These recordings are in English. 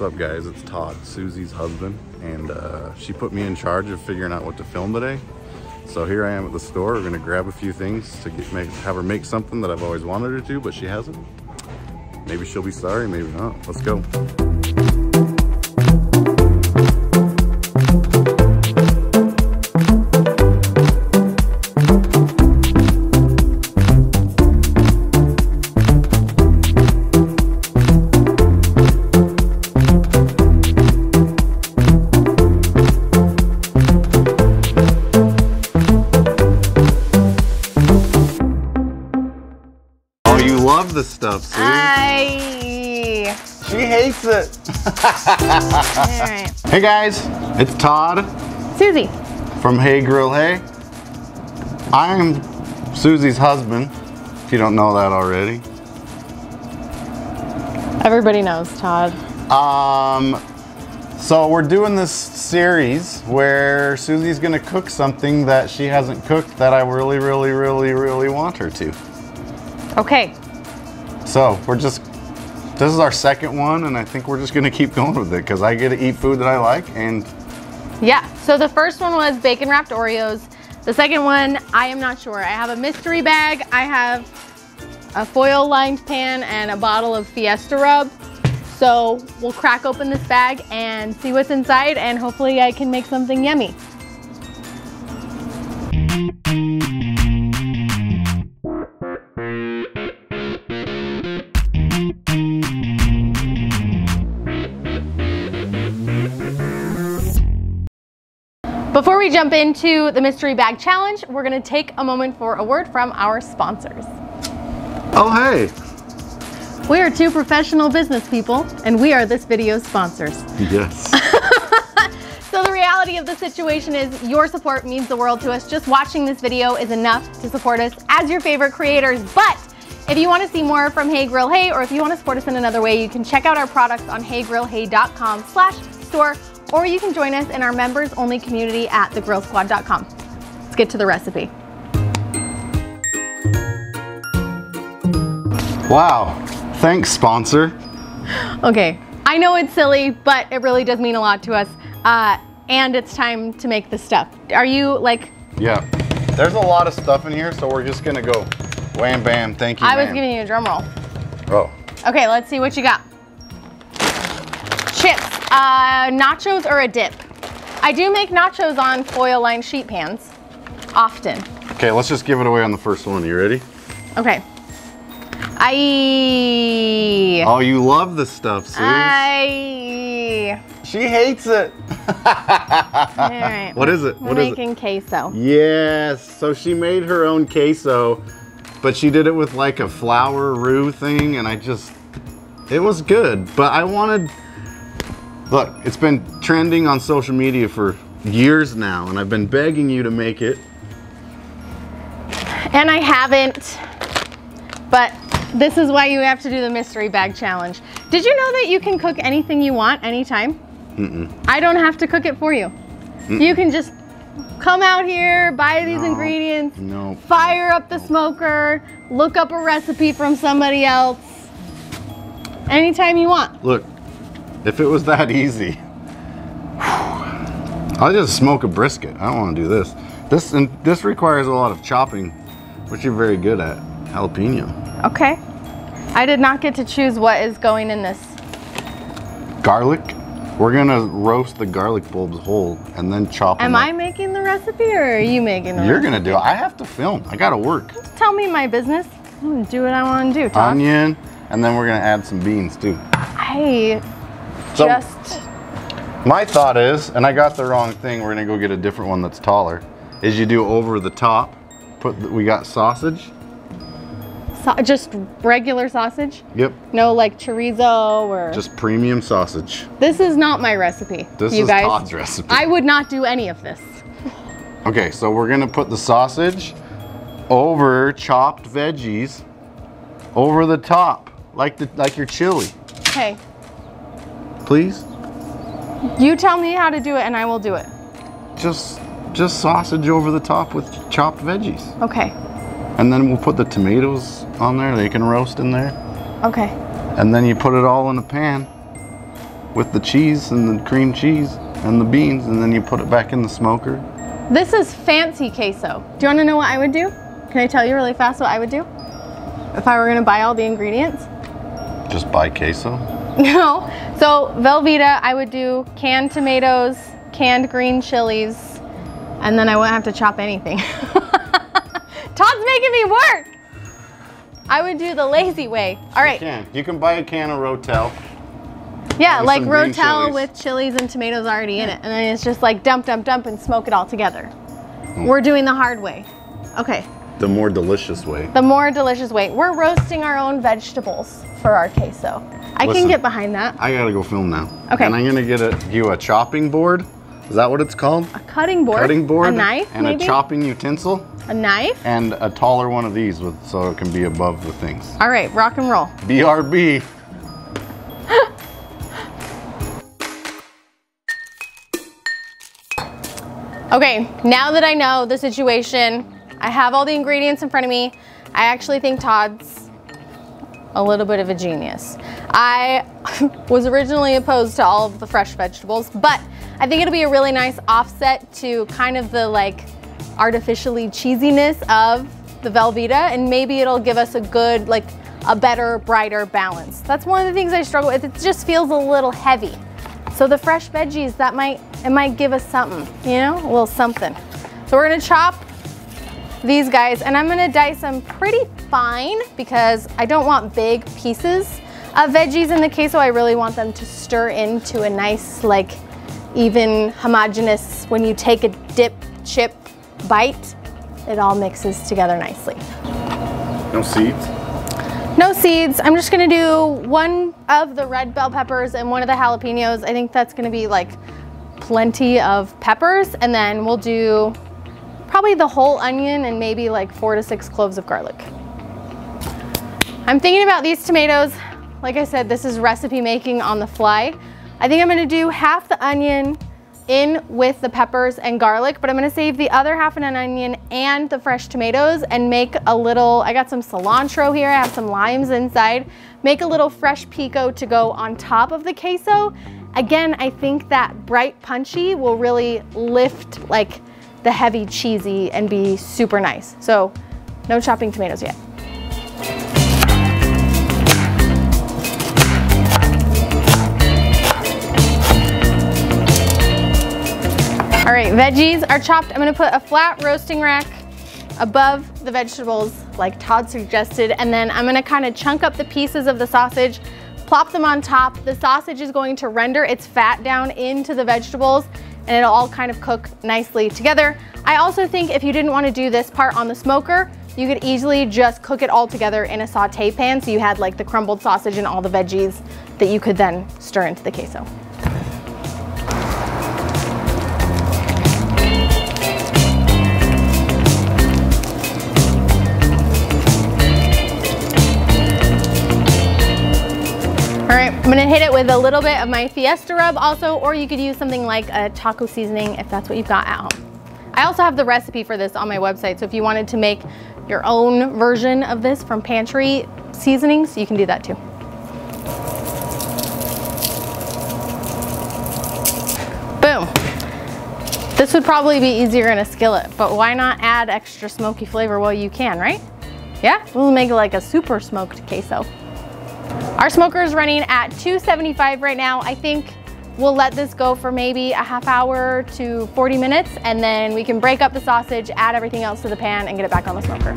What's up guys, it's Todd, Susie's husband, and uh, she put me in charge of figuring out what to film today. So here I am at the store, we're gonna grab a few things to get, make, have her make something that I've always wanted her to, but she hasn't. Maybe she'll be sorry, maybe not. Let's go. This stuff, Susie. I. She hates it. Right. Hey guys, it's Todd Susie. from Hey Grill Hey. I'm Susie's husband, if you don't know that already. Everybody knows Todd. Um, so we're doing this series where Susie's gonna cook something that she hasn't cooked that I really, really, really, really want her to. Okay. So we're just, this is our second one and I think we're just gonna keep going with it because I get to eat food that I like and Yeah. So the first one was bacon wrapped Oreos. The second one, I am not sure. I have a mystery bag. I have a foil lined pan and a bottle of Fiesta Rub. So we'll crack open this bag and see what's inside and hopefully I can make something yummy. Before we jump into the mystery bag challenge, we're gonna take a moment for a word from our sponsors. oh hey, We are two professional business people and we are this video's sponsors. yes. So the reality of the situation is your support means the world to us. Just watching this video is enough to support us as your favorite creators. But if you want to see more from Hey Grill Hey, or if you want to support us in another way, you can check out our products on heygrillhey.com slash store, or you can join us in our members only community at thegrillsquad.com. Let's get to the recipe. wow, thanks sponsor. Okay, I know it's silly, but it really does mean a lot to us. Uh, and it's time to make the stuff. Are you like, Yeah, there's a lot of stuff in here, so we're just gonna go wham bam, thank you I was ma'am. giving you a drum roll. Oh, Okay, let's see what you got. Chips, uh, nachos or a dip? I do make nachos on foil lined sheet pans, often. okay, let's just give it away on the first one. You ready? Okay. I. Oh, you love this stuff, Suze. I. She hates it. All right. What is it? We're What is it? making queso. Yes. So she made her own queso, but she did it with like a flour roux thing, and I just, it was good. But I wanted, look, it's been trending on social media for years now, and I've been begging you to make it. And I haven't, but this is why you have to do the mystery bag challenge. Did you know that you can cook anything you want anytime? Mm-mm. I don't have to cook it for you. You can just come out here, buy these No. ingredients, No. fire up the smoker, look up a recipe from somebody else. Anytime you want. Look, if it was that easy, I'll just smoke a brisket. I don't want to do this. This and this requires a lot of chopping, which you're very good at. Jalapeno. Okay. I did not get to choose what is going in this. Garlic. We're gonna roast the garlic bulbs whole and then chop Am them. I making the recipe or are you making the You're recipe? gonna do it. I have to film. I gotta work. Tell me my business. I'm gonna do what I want to do, Todd. Onion, and then we're gonna add some beans too. I So just my thought is, and I got the wrong thing. We're gonna go get a different one that's taller. Is you do over the top. Put the, we got sausage. so, just regular sausage. Yep. No like chorizo or. Just premium sausage. this is not my recipe. This is guys. Todd's recipe. I would not do any of this. Okay, so we're gonna put the sausage over chopped veggies over the top, like the like your chili. Okay, Please, you tell me how to do it and I will do it. just just sausage over the top with chopped veggies, Okay, and then we'll put the tomatoes on there. They can roast in there, okay. and then you put it all in a pan. with the cheese and the cream cheese and the beans, and then you put it back in the smoker. This is fancy queso. Do you want to know what I would do? Can I tell you really fast what I would do? If I were going to buy all the ingredients? Just buy queso. No. So Velveeta, I would do canned tomatoes, canned green chilies, and then I wouldn't have to chop anything. Todd's making me work. I would do the lazy way. All right. You can. You can buy a can of Rotel. Yeah, like Rotel chilies. with chilies and tomatoes already in it. And then it's just like dump, dump, dump and smoke it all together. Mm. We're doing the hard way. Okay. The more delicious way. The more delicious way. We're roasting our own vegetables for our queso. I can get behind that. I gotta go film now. Okay. And I'm gonna get a, you a chopping board. Is that what it's called? A cutting board. Cutting board. A knife, And maybe? a chopping utensil. A knife? And a taller one of these with so it can be above the things. All right, rock and roll. BRB. Okay, now that I know the situation, I have all the ingredients in front of me. I actually think Todd's a little bit of a genius. I was originally opposed to all of the fresh vegetables, but I think it'll be a really nice offset to kind of the like artificially cheesiness of the Velveeta, and maybe it'll give us a good, like a better, brighter balance. That's one of the things I struggle with. It just feels a little heavy. So the fresh veggies, that might, it might give us something, you know, a little something. So we're gonna chop these guys and I'm gonna dice them pretty fine because I don't want big pieces of veggies in the queso. I really want them to stir into a nice, like, even homogenous, when you take a dip chip bite, it all mixes together nicely. No seeds. No seeds. I'm just gonna do one of the red bell peppers and one of the jalapenos. I think that's gonna be like plenty of peppers. And then we'll do probably the whole onion and maybe like four to six cloves of garlic. I'm thinking about these tomatoes. Like I said, this is recipe making on the fly. I think I'm gonna do half the onion in with the peppers and garlic, but I'm gonna save the other half of an onion and the fresh tomatoes and make a little, I got some cilantro here, I have some limes inside, make a little fresh pico to go on top of the queso. Again, I think that bright punchy will really lift like the heavy cheesy and be super nice. So no chopping tomatoes yet. Right, veggies are chopped. I'm gonna put a flat roasting rack above the vegetables like Todd suggested, and then I'm gonna kind of chunk up the pieces of the sausage, plop them on top. The sausage is going to render its fat down into the vegetables and it'll all kind of cook nicely together. I also think if you didn't wanna do this part on the smoker, you could easily just cook it all together in a saute pan so you had like the crumbled sausage and all the veggies that you could then stir into the queso. All right, I'm gonna hit it with a little bit of my Fiesta rub also, or you could use something like a taco seasoning if that's what you've got at home. I also have the recipe for this on my website, so if you wanted to make your own version of this from pantry seasonings, you can do that too. Boom. This would probably be easier in a skillet, but why not add extra smoky flavor while you can, right? Yeah, we'll make like a super smoked queso. Our smoker is running at 275 right now. I think we'll let this go for maybe a half hour to 40 minutes and then we can break up the sausage, add everything else to the pan and get it back on the smoker.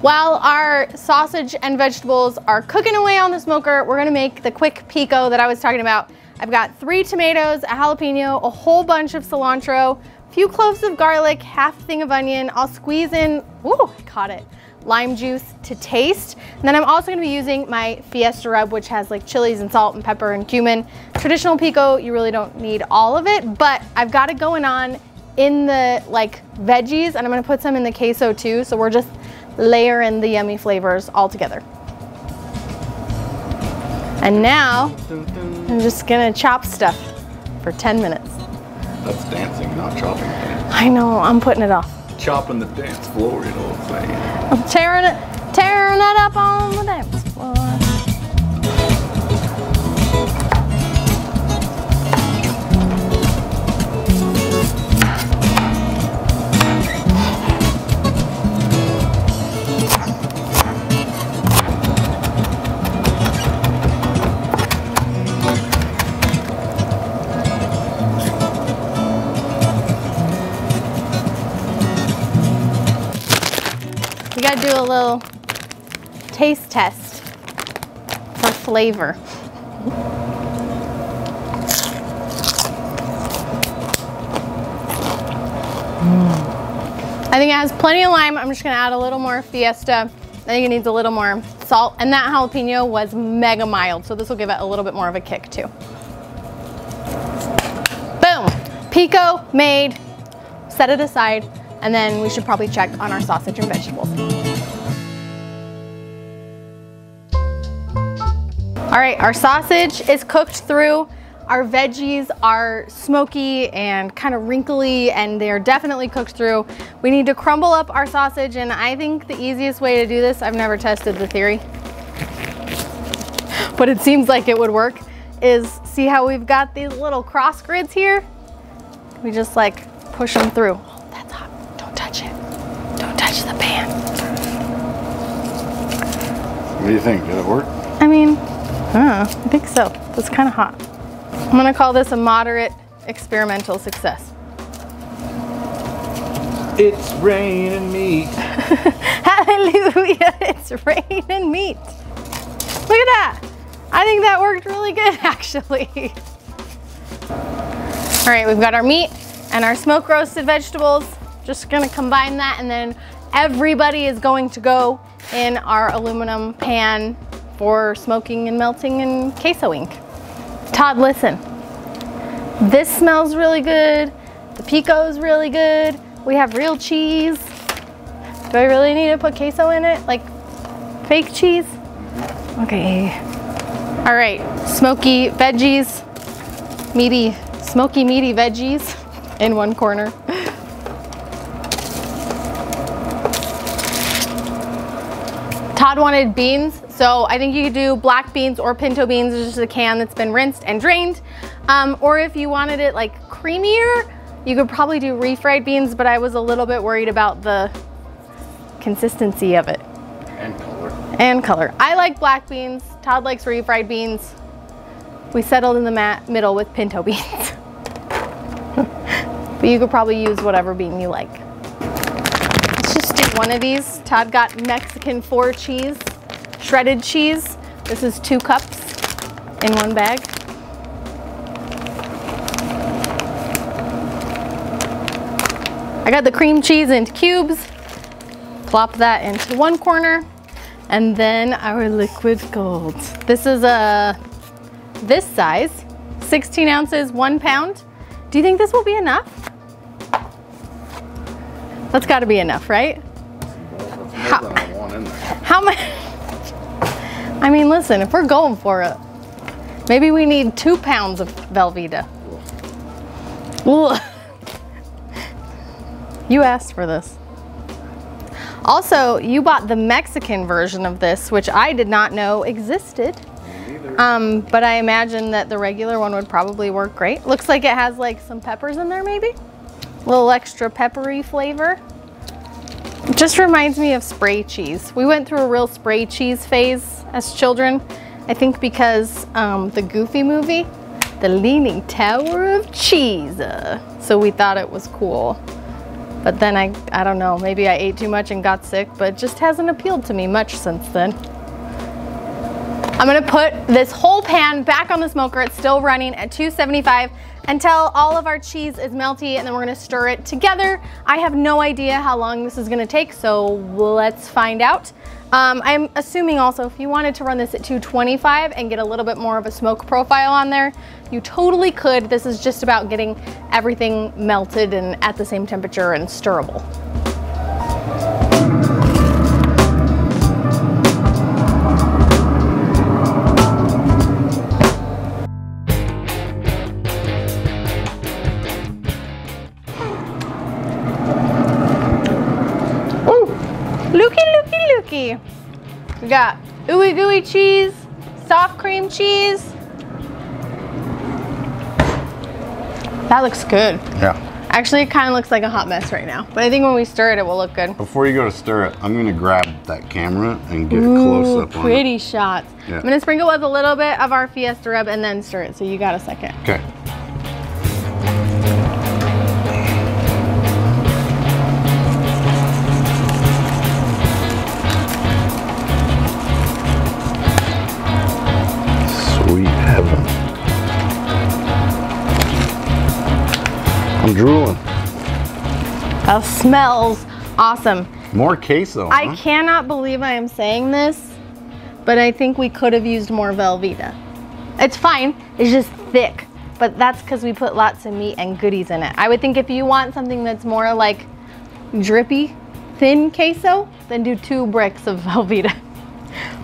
While our sausage and vegetables are cooking away on the smoker, we're gonna make the quick pico that I was talking about. I've got three tomatoes, a jalapeno, a whole bunch of cilantro, a few cloves of garlic, half thing of onion. I'll squeeze in, ooh, I caught it, lime juice to taste. And then I'm also gonna be using my Fiesta rub, which has like chilies and salt and pepper and cumin. Traditional pico, you really don't need all of it, but I've got it going on in the like veggies and I'm gonna put some in the queso too. So we're just layering the yummy flavors all together. And now I'm just gonna chop stuff for 10 minutes. That's dancing, not chopping. I know, I'm putting it off. Chopping the dance floor, you know what I'm saying? I'm tearing it, tearing it up on the dance floor. Do a little taste test for flavor. Mm. I think it has plenty of lime. I'm just gonna add a little more Fiesta. I think it needs a little more salt. And that jalapeno was mega mild, so this will give it a little bit more of a kick too. Boom, pico made. Set it aside, and then we should probably check on our sausage and vegetables. All right, our sausage is cooked through. Our veggies are smoky and kind of wrinkly and they're definitely cooked through. We need to crumble up our sausage and I think the easiest way to do this, I've never tested the theory, but it seems like it would work, is see how we've got these little cross grids here? We just like push them through. Oh, that's hot, don't touch it. Don't touch the pan. What do you think? Did it work? I mean, uh, I think so. It's kind of hot. I'm gonna call this a moderate experimental success. It's raining meat. Hallelujah, it's raining meat. Look at that. I think that worked really good actually. All right, we've got our meat and our smoke roasted vegetables. Just gonna combine that and then everybody is going to go in our aluminum pan for smoking and melting and queso ink. Todd, listen. This smells really good. The pico is really good. We have real cheese. Do I really need to put queso in it? Like fake cheese? Okay. All right, smoky veggies, meaty, smoky meaty veggies in one corner. Todd wanted beans, so I think you could do black beans or pinto beans, it's just a can that's been rinsed and drained. Um, or if you wanted it like creamier, you could probably do refried beans, but I was a little bit worried about the consistency of it. And color. And color. I like black beans. Todd likes refried beans. We settled in the middle with pinto beans. but you could probably use whatever bean you like. Let's just do one of these. Todd got Mexican four cheese, shredded cheese. This is two cups in one bag. I got the cream cheese into cubes, plop that into one corner, and then our liquid gold. This is a, this size, 16 ounces, one pound. Do you think this will be enough? That's gotta be enough, right? How, how much? I mean, listen, if we're going for it, maybe we need two pounds of Velveeta. You asked for this. Also, you bought the Mexican version of this, which I did not know existed. Um, but I imagine that the regular one would probably work great. Looks like it has like some peppers in there maybe. A little extra peppery flavor. Just reminds me of spray cheese. We went through a real spray cheese phase as children. I think because um, the Goofy movie, the Leaning Tower of Cheese. So we thought it was cool. But then I, I don't know, maybe I ate too much and got sick, but just hasn't appealed to me much since then. I'm gonna put this whole pan back on the smoker. It's still running at 275 until all of our cheese is melty and then we're gonna stir it together. I have no idea how long this is gonna take, so let's find out. Um, I'm assuming also if you wanted to run this at 225 and get a little bit more of a smoke profile on there, you totally could. This is just about getting everything melted and at the same temperature and stirrable. Got ooey gooey cheese, soft cream cheese. That looks good. Yeah. Actually, it kind of looks like a hot mess right now, but I think when we stir it, it will look good. Before you go to stir it, I'm gonna grab that camera and get Ooh, close up on pretty shots. Yeah. I'm gonna sprinkle with a little bit of our Fiesta rub and then stir it, so you got a second. Okay. I'm drooling. That smells awesome. More queso. I huh? cannot believe I am saying this, but I think we could have used more Velveeta. It's fine, it's just thick, but that's because we put lots of meat and goodies in it. I would think if you want something that's more like drippy, thin queso, then do two bricks of Velveeta.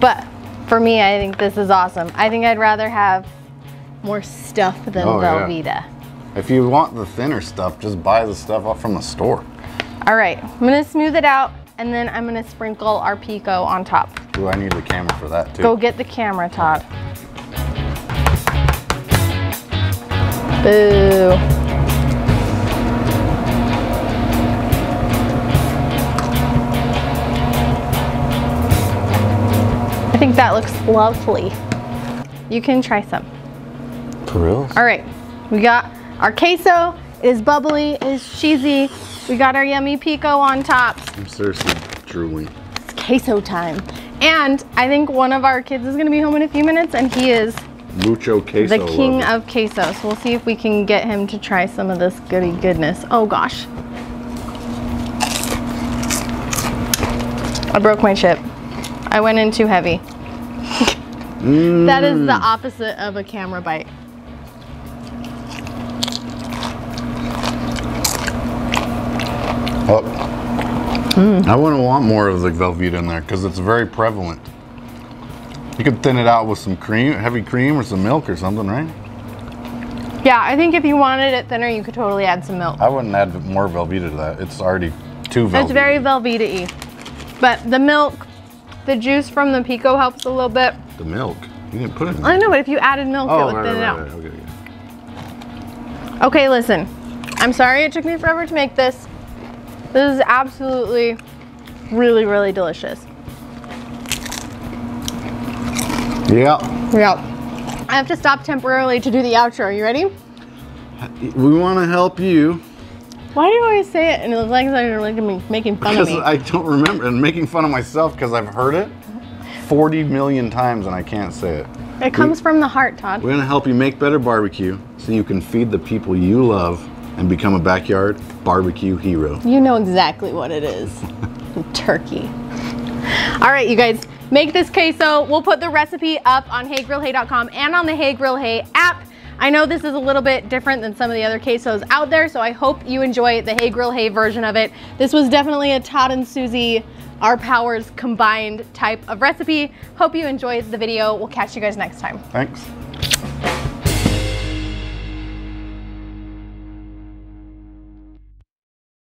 But for me, I think this is awesome. I think I'd rather have more stuff than Oh, yeah. If you want the thinner stuff, just buy the stuff off from the store. All right, I'm gonna smooth it out and then I'm gonna sprinkle our pico on top. Ooh, I need the camera for that too. Go get the camera, Todd. Boo. I think that looks lovely. You can try some. For real? All right, we got our queso, is bubbly, is cheesy. We got our yummy pico on top. I'm seriously drooling. It's queso time. And I think one of our kids is gonna be home in a few minutes and he is Mucho queso. the king of queso. So we'll see if we can get him to try some of this goody goodness. Oh gosh. I broke my chip. I went in too heavy. That is the mm. opposite of a camera bite. Oh. Hmm. I wouldn't want more of the Velveeta in there because it's very prevalent. You could thin it out with some cream, heavy cream or some milk or something, right? Yeah, I think if you wanted it thinner, you could totally add some milk. I wouldn't add more Velveeta to that. It's already too Velveeta. It's very Velveeta-y. But the milk, the juice from the pico helps a little bit. The milk. You didn't put it in I know, but if you added milk, it Oh, would right, thin right, it out. right. Okay, okay. Okay, listen. I'm sorry it took me forever to make this. This is absolutely really, really delicious. Yeah. Yeah. I have to stop temporarily to do the outro. Are you ready? We want to help you Why do you always say it and it looks like you're like making fun of because me? I don't remember and making fun of myself because I've heard it 40 million times and I can't say it. it comes from the heart, Todd. We're going to help you make better barbecue so you can feed the people you love and become a backyard barbecue hero. You know exactly what it is. Turkey. All right, you guys, make this queso. We'll put the recipe up on heygrillhey.com and on the Hey Grill Hey app. I know this is a little bit different than some of the other quesos out there, so I hope you enjoy the Hey Grill Hey version of it. This was definitely a Todd and Susie, our powers combined type of recipe. Hope you enjoyed the video. We'll catch you guys next time. Thanks.